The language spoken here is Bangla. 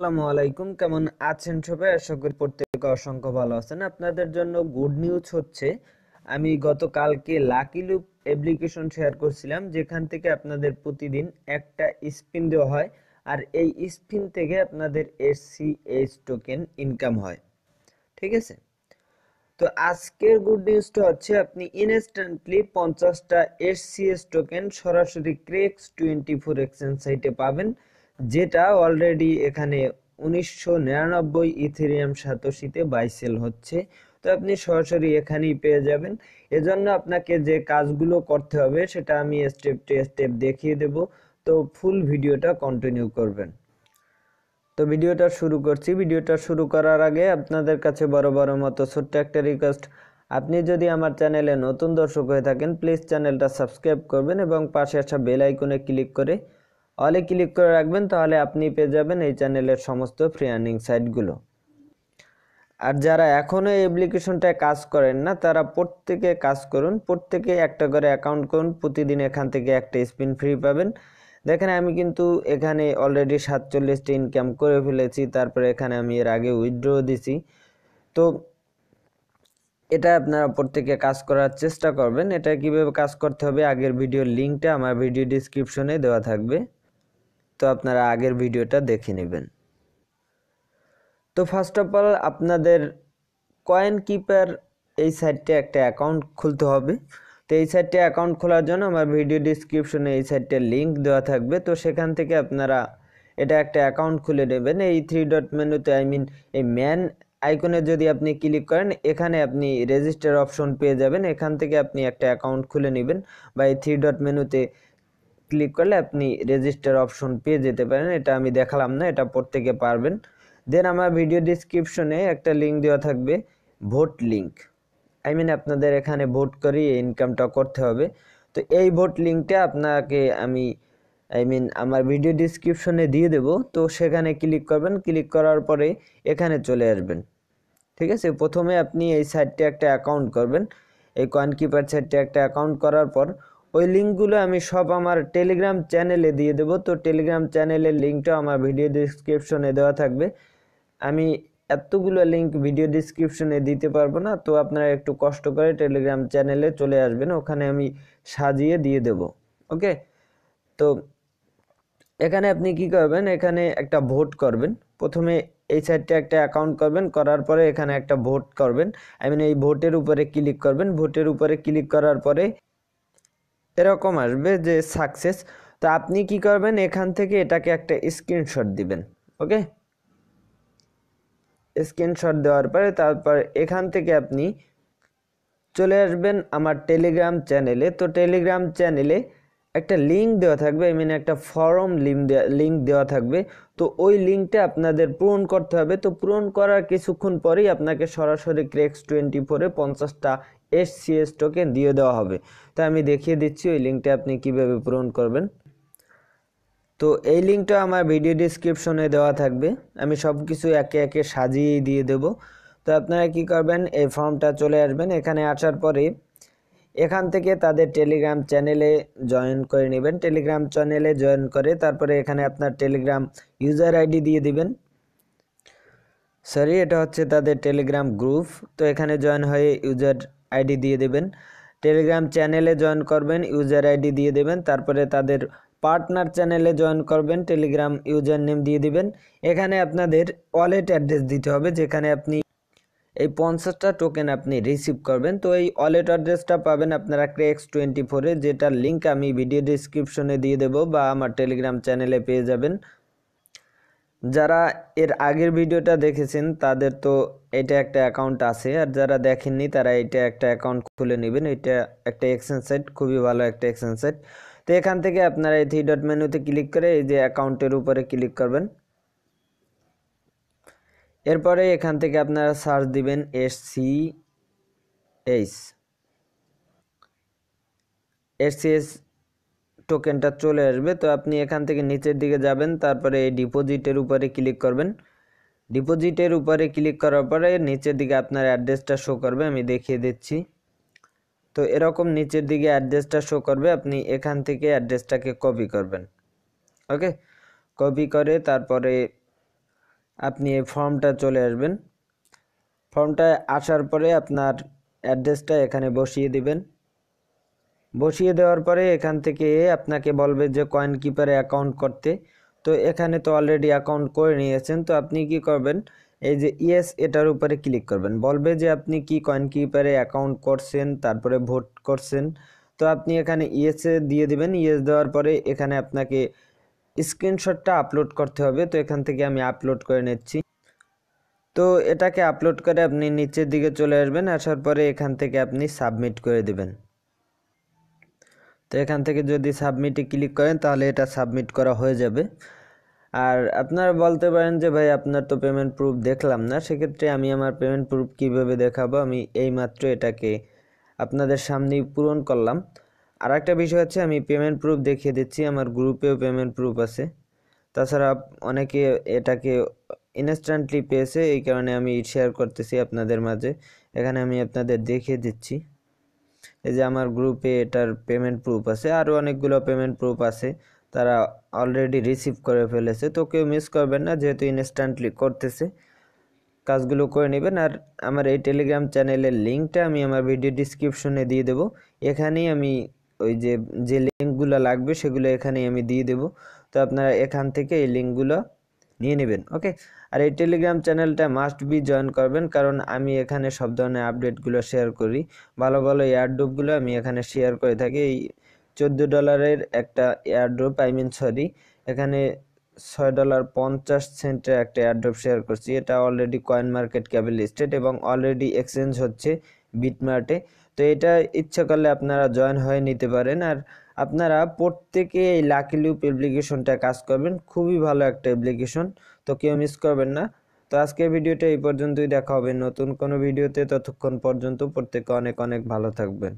আসসালামু আলাইকুম। কেমন আছেন সবাই? আশা করি প্রত্যেকে অসংখ্য ভালো আছেন। আপনাদের জন্য গুড নিউজ হচ্ছে, আমি গতকালকে লাকি লুপ অ্যাপ্লিকেশন শেয়ার করছিলাম, যেখান থেকে আপনাদের প্রতিদিন একটা স্পিন দেওয়া হয়, আর এই স্পিন থেকে আপনাদের টোকেন ইনকাম হয়। ঠিক আছে? তো আজকের গুড নিউজটা হচ্ছে, আপনি ইনস্ট্যান্টলি পঞ্চাশটা এসসিএস টোকেন সরাসরি ক্রেক্স টোয়েন্টি ফোর এক্সচেঞ্জ সাইটে পাবেন। যেটা অলরেডি এখানে উনিশশো নিরানব্বই ইথেরিয়াম সাতোশিতে বাইসেল হচ্ছে। তো আপনি সরাসরি এখানেই পেয়ে যাবেন। এজন্য আপনাকে যে কাজগুলো করতে হবে, সেটা আমি স্টেপ টু স্টেপ দেখিয়ে দেব। তো ফুল ভিডিওটা কন্টিনিউ করবেন। তো ভিডিওটা শুরু করছি। ভিডিওটা শুরু করার আগে আপনাদের কাছে বড় বড় মতো ছোট্ট একটা রিকোয়েস্ট আপনি যদি আমার চ্যানেলে নতুন দর্শক হয়ে থাকেন প্লিজ চ্যানেলটা সাবস্ক্রাইব করবেন এবং পাশে আসা বেল আইকনে ক্লিক করে অলে ক্লিক করে রাখবেন, তাহলে আপনি পেয়ে যাবেন এই চ্যানেলের সমস্ত ফ্রি আর্নিং সাইটগুলো আর যারা এখনও এই অ্যাপ্লিকেশনটায় কাজ করেন না, তারা প্রত্যেকে কাজ করুন, প্রত্যেকে একটা করে অ্যাকাউন্ট করুন, প্রতিদিন এখান থেকে একটা স্পিন ফ্রি পাবেন। দেখেন, আমি কিন্তু এখানে অলরেডি সাতচল্লিশটি ইনকাম করে ফেলেছি, তারপরে এখানে আমি এর আগে উইথড্র দিছি। তো এটা আপনারা প্রত্যেকে কাজ করার চেষ্টা করবেন। এটা কীভাবে কাজ করতে হবে, আগের ভিডিওর লিঙ্কটা আমার ভিডিও ডিসক্রিপশনে দেওয়া থাকবে। তো আপনারা আগের ভিডিওটা দেখে নেবেন। তো ফার্স্ট অফ অল আপনাদের কয়েন কিপার এই সাইটে একটা অ্যাকাউন্ট খুলতে হবে। তো এই সাইটে অ্যাকাউন্ট খোলার জন্য আমার ভিডিও ডিসক্রিপশনে এই সাইটটার লিঙ্ক দেওয়া থাকবে। তো সেখান থেকে আপনারা এটা একটা অ্যাকাউন্ট খুলে নেবেন। এই থ্রি ডট মেনুতে আই মিন এই ম্যান আইকনে যদি আপনি ক্লিক করেন, এখানে আপনি রেজিস্টার অপশন পেয়ে যাবেন। এখান থেকে আপনি একটা অ্যাকাউন্ট খুলে নেবেন বা এই থ্রি ডট মেনুতে ক্লিক করলে আপনি রেজিস্টার অপশন পেয়ে যেতে পারেন। এটা আমি দেখালাম না, এটা প্রত্যেকে পারবেন। দেন আমার ভিডিও ডিসক্রিপশনে একটা লিঙ্ক দেওয়া থাকবে ভোট লিঙ্ক আই মিন আপনাদের এখানে ভোট করে ইনকামটা করতে হবে। তো এই ভোট লিঙ্কটা আপনাকে আমি আই মিন আমার ভিডিও ডিসক্রিপশনে দিয়ে দেব। তো সেখানে ক্লিক করবেন ক্লিক করার পরে এখানে চলে আসবেন। ঠিক আছে? প্রথমে আপনি এই সাইটটা একটা অ্যাকাউন্ট করবেন। এই কয়েন কিপার সাইটটা একটা অ্যাকাউন্ট করার পর ওই লিঙ্কগুলো আমি সব আমার টেলিগ্রাম চ্যানেলে দিয়ে দেবো। তো টেলিগ্রাম চ্যানেলের লিঙ্কটা আমার ভিডিও ডিসক্রিপশনে দেওয়া থাকবে। আমি এতগুলো লিঙ্ক ভিডিও ডিসক্রিপশনে দিতে পারব না, তো আপনারা একটু কষ্ট করে টেলিগ্রাম চ্যানেলে চলে আসবেন, ওখানে আমি সাজিয়ে দিয়ে দেব। ওকে তো এখানে আপনি কি করবেন, এখানে একটা ভোট করবেন। প্রথমে এই সাইডটা একটা অ্যাকাউন্ট করবেন, করার পরে এখানে একটা ভোট করবেন। আই মিন এই ভোটের উপরে ক্লিক করবেন। ভোটের উপরে ক্লিক করার পরে এরকম আসবে যে সাকসেস তো আপনি কি করবেন? এখান থেকে এটাকে একটা স্ক্রিনশট দিবেন ওকে স্ক্রিনশট দেওয়ার পরে তারপর এখান থেকে আপনি চলে আসবেন আমার টেলিগ্রাম চ্যানেলে তো টেলিগ্রাম চ্যানেলে একটা লিঙ্ক দেওয়া থাকবে আই মিন একটা ফর্ম লিঙ্ক দেওয়া থাকবে। তো ওই লিঙ্কটা আপনাদের পূরণ করতে হবে। তো পূরণ করার কিছুক্ষণ পরেই আপনাকে সরাসরি ক্রেক্স টোয়েন্টি ফোরে পঞ্চাশটা এস সিএস টোকেন দিয়ে দেওয়া হবে। তো আমি দেখিয়ে দিচ্ছি, ওই লিঙ্কটা আপনি কীভাবে পূরণ করবেন। তো এই লিঙ্কটা আমার ভিডিও ডিসক্রিপশনে দেওয়া থাকবে। আমি সব কিছু একে একে সাজিয়েই দিয়ে দেব। তো আপনারা কি করবেন, এই ফর্মটা চলে আসবেন। এখানে আসার পরে এখান থেকে তাদের টেলিগ্রাম চ্যানেলে জয়েন করে নেবেন। টেলিগ্রাম চ্যানেলে জয়েন করে তারপরে এখানে আপনার টেলিগ্রাম ইউজার আইডি দিয়ে দিবেন। সরি এটা হচ্ছে তাদের টেলিগ্রাম গ্রুপ তো এখানে জয়েন হয়ে ইউজার আইডি দিয়ে দেবেন। টেলিগ্রাম চ্যানেলে জয়েন করবেন ইউজার আইডি দিয়ে দেবেন। তারপরে তাদের পার্টনার চ্যানেলে জয়েন করবেন। টেলিগ্রাম ইউজার নেম দিয়ে দিবেন। এখানে আপনাদের ওয়ালেট অ্যাড্রেস দিতে হবে, যেখানে আপনি এই পঞ্চাশটা টোকেন আপনি রিসিভ করবেন। তো এই ওয়ালেট অ্যাড্রেসটা পাবেন আপনারা ক্রেক্স টোয়েন্টি ফোরে যেটার লিঙ্ক আমি ভিডিও ডিসক্রিপশনে দিয়ে দেব বা আমার টেলিগ্রাম চ্যানেলে পেয়ে যাবেন। যারা এর আগের ভিডিওটা দেখেছেন, তাদের তো এটা একটা অ্যাকাউন্ট আছে। আর যারা দেখেননি, তারা এটা একটা অ্যাকাউন্ট খুলে নেবেন। এটা একটা এক্সচেঞ্জ সাইট খুবই ভালো একটা এক্সচেঞ্জ সাইট তো এখান থেকে আপনারা এই থ্রি ডট মেনুতে ক্লিক করে এই যে অ্যাকাউন্টের উপরে ক্লিক করবেন। এরপরে এখান থেকে আপনারা সার্চ দিবেন এস সি এইচ। এস টোকেনটা চলে আসবে। তো আপনি এখান থেকে নিচের দিকে যাবেন, তারপরে এই ডিপোজিটের উপরে ক্লিক করবেন। ডিপোজিটের উপরে ক্লিক করার পরে নিচের দিকে আপনার অ্যাড্রেসটা শো করবে, আমি দেখিয়ে দিচ্ছি। তো এরকম নিচের দিকে অ্যাড্রেসটা শো করবে, আপনি এখান থেকে অ্যাড্রেসটাকে কপি করবেন। ওকে? কপি করে তারপরে আপনি এই ফর্মটা চলে আসবেন। ফর্মটায় আসার পরে আপনার অ্যাড্রেসটা এখানে বসিয়ে দিবেন। বসিয়ে দেওয়ার পরে এখান থেকে আপনাকে বলবে যে কয়েন কিপারে অ্যাকাউন্ট করতে। তো এখানে তো অলরেডি অ্যাকাউন্ট করে নিয়েছেন। তো আপনি কি করবেন? এই যে ইয়েস এটার উপরে ক্লিক করবেন। বলবে যে আপনি কি কয়েন কিপারে অ্যাকাউন্ট করছেন, তারপরে ভোট করছেন। তো আপনি এখানে ইয়েসে দিয়ে দিবেন। ইয়েস দেওয়ার পরে এখানে আপনাকে স্ক্রিনশটটা আপলোড করতে হবে, তো এখান থেকে আমি আপলোড করে নিচ্ছি। তো এটাকে আপলোড করে আপনি নিচের দিকে চলে আসবেন, আসার পরে এখান থেকে আপনি সাবমিট করে দিবেন। তো এখান থেকে যদি সাবমিটে ক্লিক করেন, তাহলে এটা সাবমিট করা হয়ে যাবে। আর আপনারা বলতে পারেন যে, ভাই, আপনার তো পেমেন্ট প্রুফ দেখলাম না। সেক্ষেত্রে আমি আমার পেমেন্ট প্রুফ কীভাবে দেখাবো? আমি এইমাত্র এটাকে আপনাদের সামনেই পূরণ করলাম। আর একটা বিষয় হচ্ছে, আমি পেমেন্ট প্রুফ দেখিয়ে দিচ্ছি, আমার গ্রুপেও পেমেন্ট প্রুফ আছে। তাছাড়া অনেকে এটাকে ইনস্ট্যান্টলি পেয়েছে, এই কারণে আমি শেয়ার করতেছি আপনাদের মাঝে। এখানে আমি আপনাদের দেখিয়ে দিচ্ছি। এই যে আমার গ্রুপে এটার পেমেন্ট প্রুফ আছে আরও অনেকগুলো পেমেন্ট প্রুফ আছে, তারা অলরেডি রিসিভ করে ফেলেছে। তো কেউ মিস করবেন না, যেহেতু ইনস্ট্যান্টলি করতেছে, কাজগুলো করে নেবেন। আর আমার এই টেলিগ্রাম চ্যানেলের লিঙ্কটা আমি আমার ভিডিও ডিসক্রিপশনে দিয়ে দেবো। এখানেই আমি ওই যে যে লিঙ্কগুলো লাগবে সেগুলো এখানেই আমি দিয়ে দেবো। তো আপনারা এখান থেকে এই লিঙ্কগুলো নিয়ে নেবেন ওকে আর এই টেলিগ্রাম চ্যানেলটা মাস্ট বি জয়েন করবেন, কারণ আমি এখানে সব ধরনের আপডেটগুলো শেয়ার করি। ভালো ভালো এয়ারড্রপগুলো আমি এখানে শেয়ার করে থাকি। এই চোদ্দ ডলারের একটা এয়ারড্রপ আই মিন সরি এখানে ছয় ডলার পঞ্চাশ সেন্টের একটা এয়ারড্রপ শেয়ার করছি। এটা already coin market capital listed এবং অলরেডি এক্সচেঞ্জ হচ্ছে বিটমার্টে তো এটা ইচ্ছা করলে আপনারা জয়েন হয়ে নিতে পারেন। আর আপনারা প্রত্যেকে এই লাকি লুপ অ্যাপ্লিকেশনটা কাজ করবেন। খুবই ভালো একটা অ্যাপ্লিকেশন তো কেউ মিস করবেন না। তো আজকের ভিডিওটা এই পর্যন্তই। দেখা হবে নতুন কোনো ভিডিওতে। ততক্ষণ পর্যন্ত প্রত্যেকে অনেক অনেক ভালো থাকবেন।